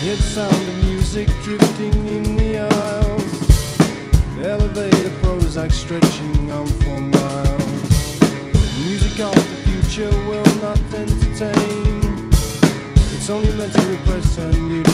Hear the sound of music drifting in the aisles. The elevator Prozac stretching on for miles. The music of the future will not entertain. It's only meant to repress and neutralize.